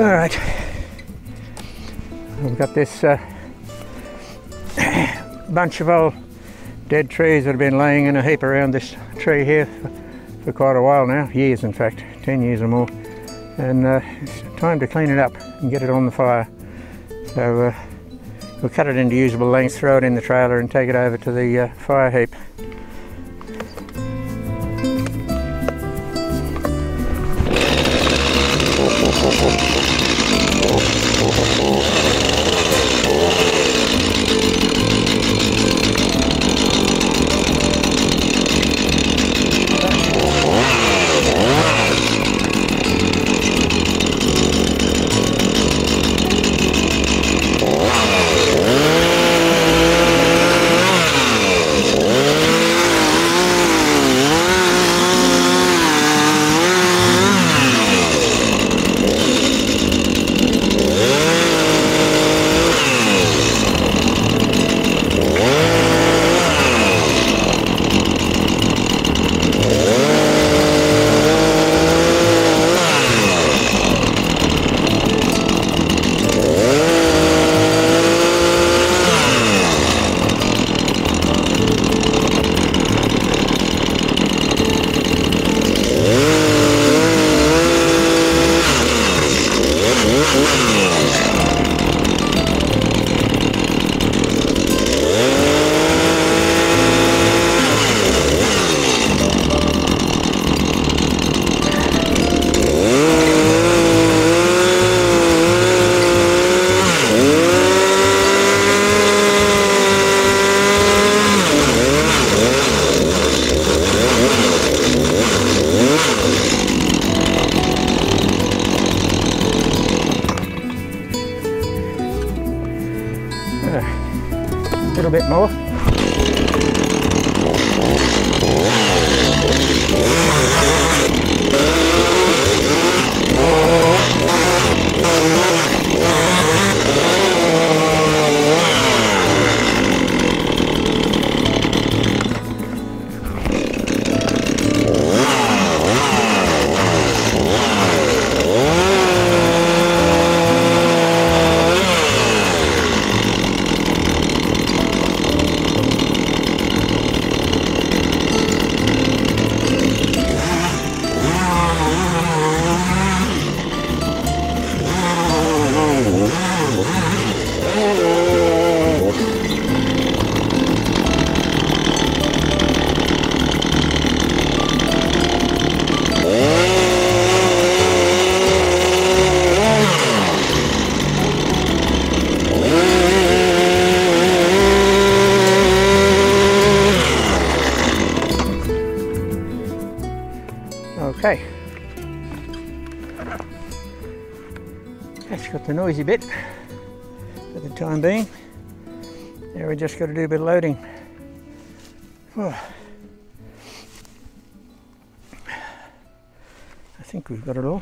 Alright. We've got this uh, bunch of old dead trees that have been laying in a heap around this tree here for, for quite a while now, years in fact, 10 years or more. And uh, it's time to clean it up and get it on the fire. So uh, we'll cut it into usable lengths, throw it in the trailer and take it over to the uh, fire heap. Little bit more. Noisy bit for the time being. Now we just got to do a bit of loading. I think we've got it all.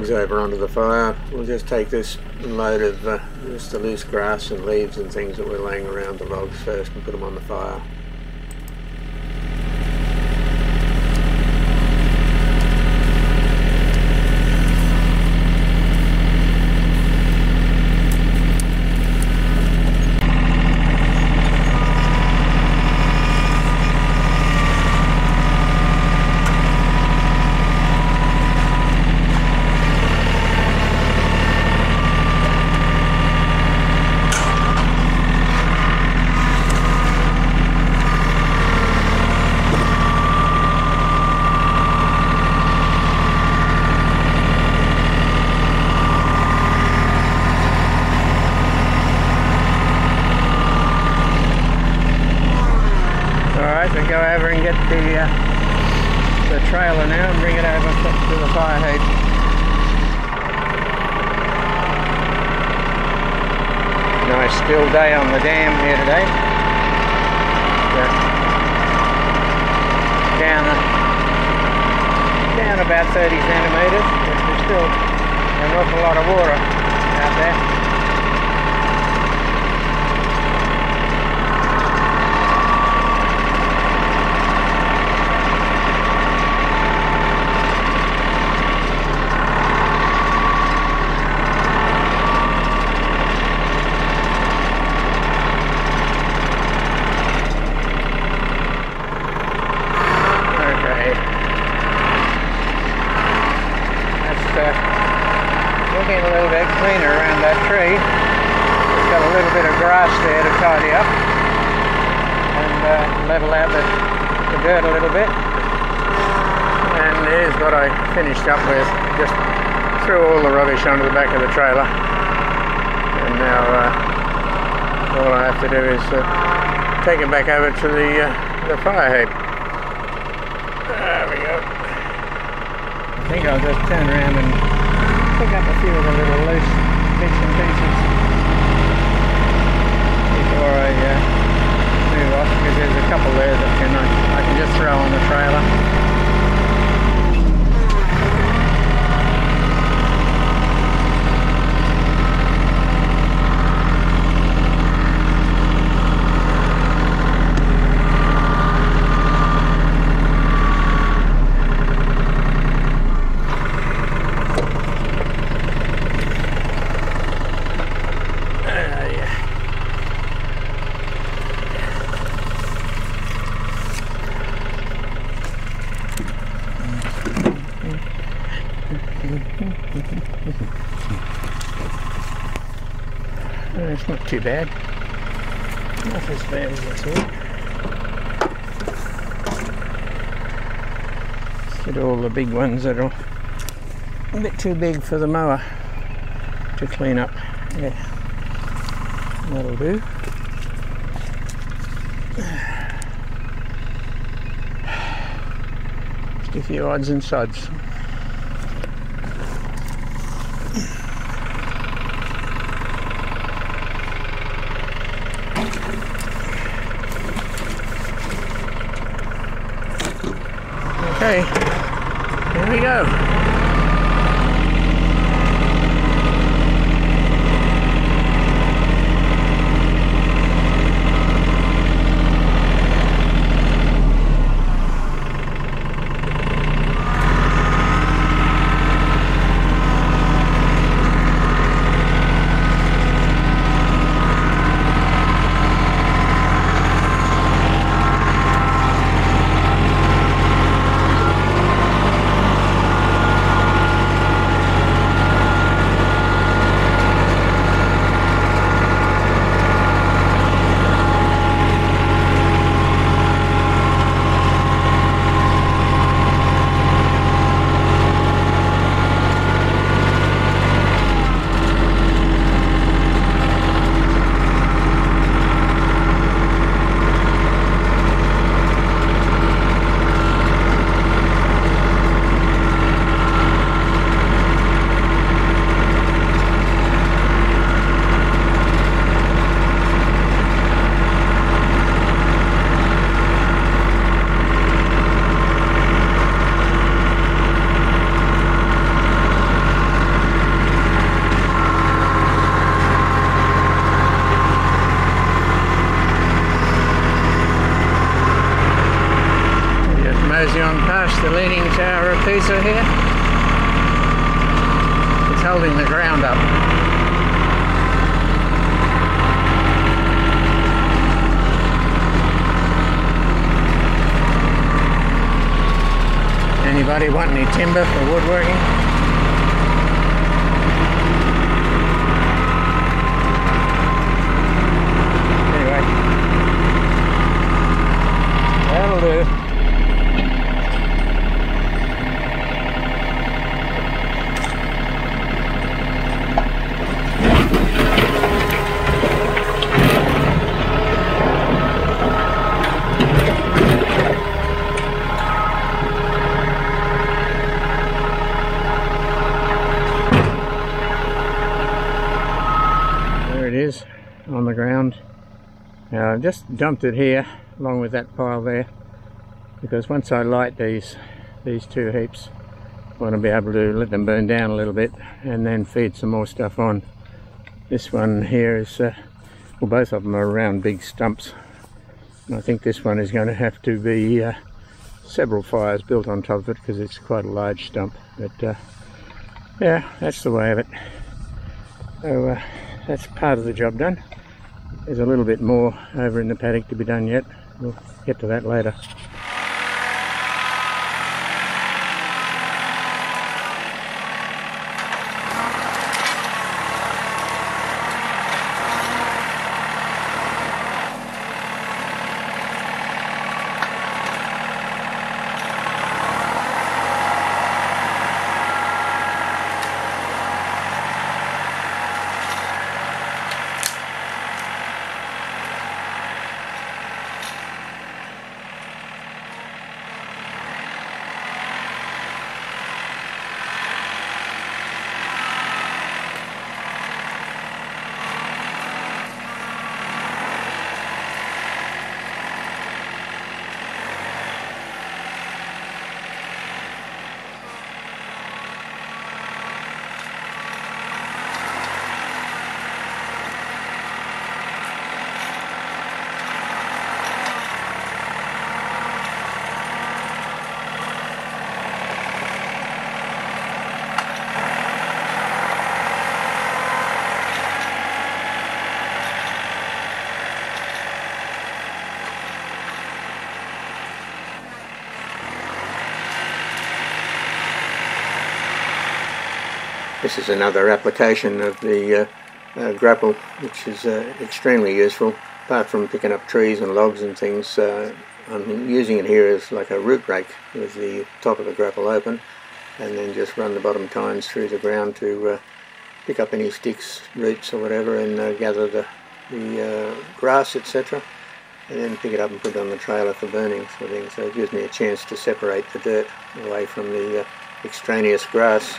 Logs over onto the fire. We'll just take this load of uh, just the loose grass and leaves and things that we're laying around the logs first and put them on the fire. Alright, we go over and get the uh, trailer now and bring it over to the fire heap. Nice still day on the dam here today. Down, uh, down about 30 centimetres, but there's still an awful lot of water out there. Okay. That's uh, looking a little bit cleaner around that tree. It's got a little bit of grass there to tidy up and uh, level out the, the dirt a little bit. And here's what I finished up with. Just threw onto the back of the trailer. And now uh, all I have to do is uh, take it back over to the, uh, the fire heap. There we go. I think I'll just turn around and pick up a few of the little loose bits and pieces before I uh, move off because there's a couple there that can I can just throw on the trailer. Uh, yeah. Uh, it's not too bad. Not as bad as I thought. Let's get all the big ones that are a bit too big for the mower to clean up. Yeah. That'll do. Just a few odds and sods. Okay, here we go. Timber for woodworking? on the ground. I've just dumped it here along with that pile there because once I light these these two heaps I want to be able to let them burn down a little bit and then feed some more stuff on. This one here is, uh, well both of them are around big stumps. And I think this one is going to have to be uh, several fires built on top of it because it's quite a large stump but uh, yeah that's the way of it. So uh, that's part of the job done there's a little bit more over in the paddock to be done yet. We'll get to that later. This is another application of the uh, uh, grapple which is uh, extremely useful. Apart from picking up trees and logs and things, uh, I'm using it here as like a root rake with the top of the grapple open and then just run the bottom tines through the ground to uh, pick up any sticks, roots or whatever and uh, gather the, the grass etc and then pick it up and put it on the trailer for burning sort of thing. So it gives me a chance to separate the dirt away from the extraneous grass.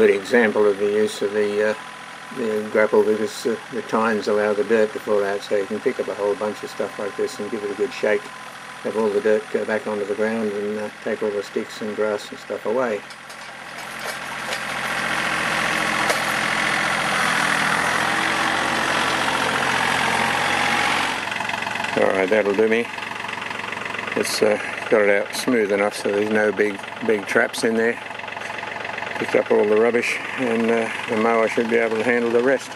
Good example of the use of the, uh, the grapple because uh, the tines allow the dirt to fall out so you can pick up a whole bunch of stuff like this and give it a good shake. Have all the dirt go back onto the ground and uh, take all the sticks and grass and stuff away. Alright, that'll do me. It's uh, got it out smooth enough so there's no big big traps in there. Picked up all the rubbish and uh, the mower should be able to handle the rest.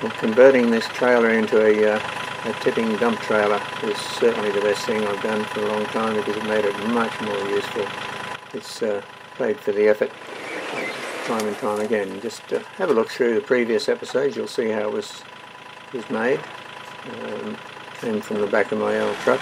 Well, converting this trailer into a, uh, a tipping dump trailer is certainly the best thing I've done for a long time because it made it much more useful. It's uh, paid for the effort time and time again. Just uh, have a look through the previous episodes, you'll see how it was, was made. Um, came from the back of my old truck.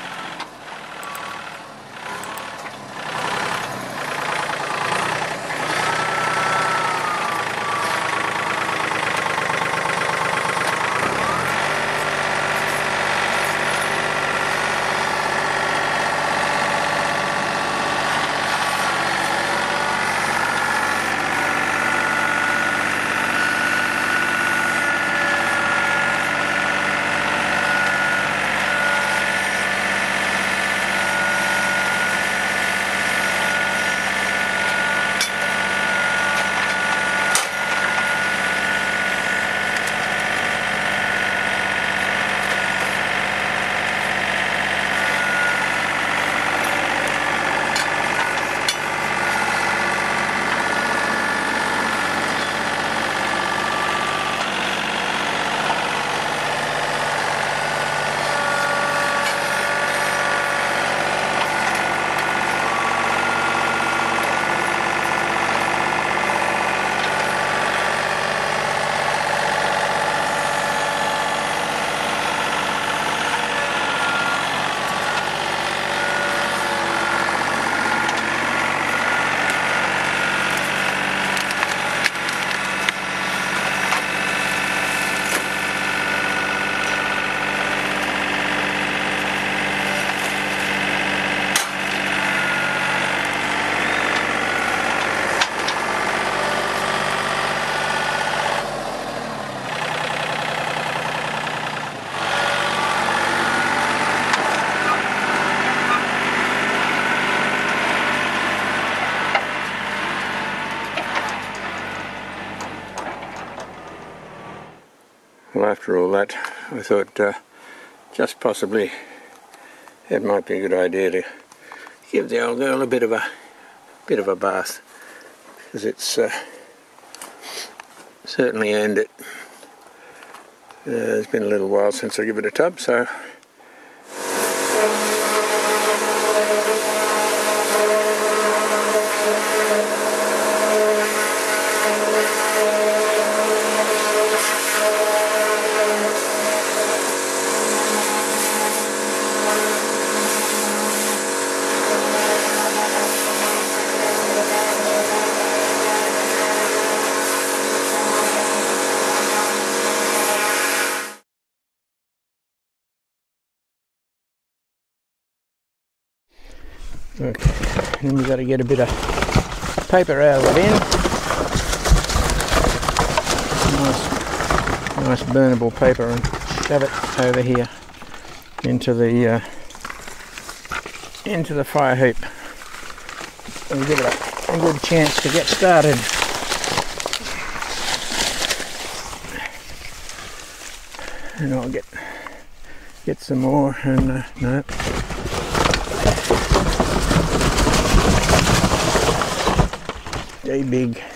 After all that, I thought uh, just possibly it might be a good idea to give the old girl a bit of a bit of a bath because it's uh, certainly earned it. Uh, it's been a little while since I give it a tub, so Okay, then we've got to get a bit of paper out of the bin. Nice, nice burnable paper and shove it over here into the uh, into the fire heap and give it a, a good chance to get started. And I'll get get some more and uh, no Stay big.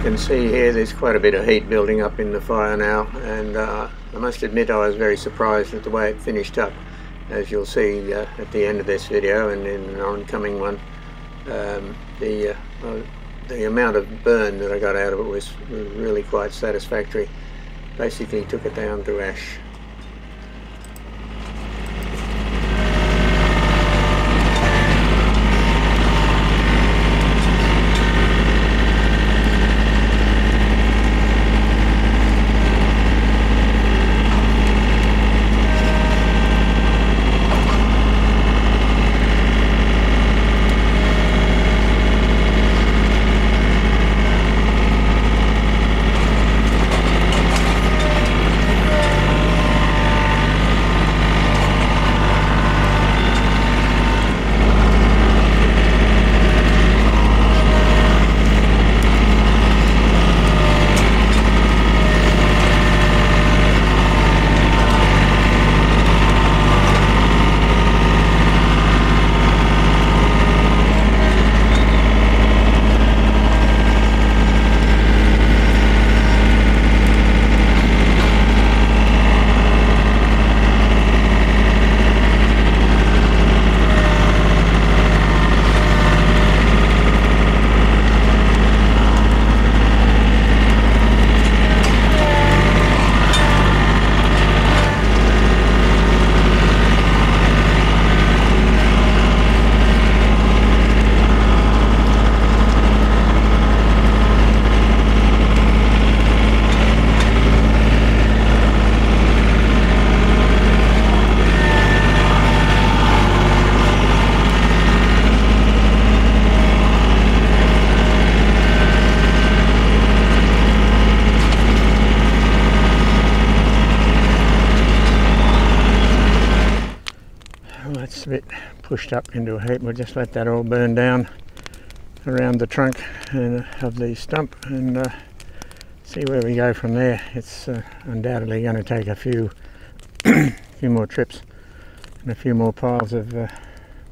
Can see here, there's quite a bit of heat building up in the fire now, and uh, I must admit I was very surprised at the way it finished up. As you'll see uh, at the end of this video and in an oncoming one, um, the uh, the amount of burn that I got out of it was really quite satisfactory. Basically took it down to ash. That's a bit pushed up into a heap. We'll just let that all burn down around the trunk and, of the stump and uh, see where we go from there. It's uh, undoubtedly going to take a few, few more trips and a few more piles of uh,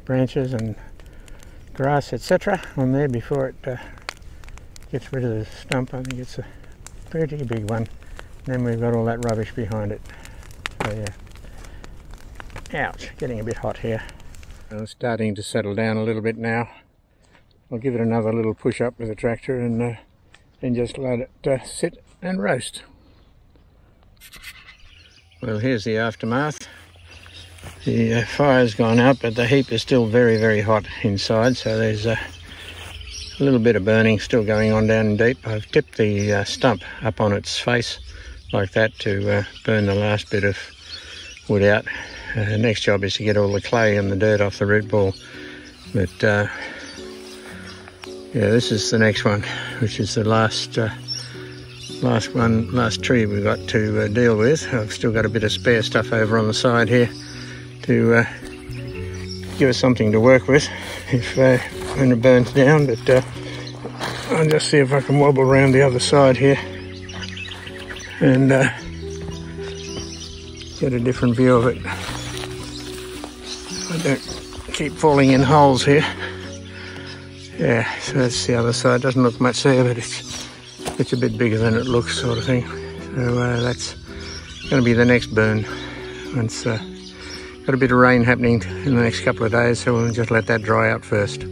branches and grass etc on there before it uh, gets rid of the stump. I think it's a pretty big one. And then we've got all that rubbish behind it. So yeah. Ouch, getting a bit hot here. I'm starting to settle down a little bit now. I'll give it another little push up with the tractor and uh, then just let it uh, sit and roast. Well, here's the aftermath. The uh, fire's gone out, but the heap is still very, very hot inside, so there's a little bit of burning still going on down deep. I've tipped the uh, stump up on its face like that to uh, burn the last bit of wood out uh, next job is to get all the clay and the dirt off the root ball. But uh, yeah, this is the next one, which is the last uh, last one, last tree we've got to uh, deal with. I've still got a bit of spare stuff over on the side here to uh, give us something to work with if uh, when it burns down. But I'll just see if I can wobble around the other side here and get a different view of it. Keep falling in holes here. Yeah, so that's the other side. Doesn't look much there, but it's it's a bit bigger than it looks, sort of thing. So uh, that's going to be the next burn. Once uh, got a bit of rain happening in the next couple of days, so we'll just let that dry out first.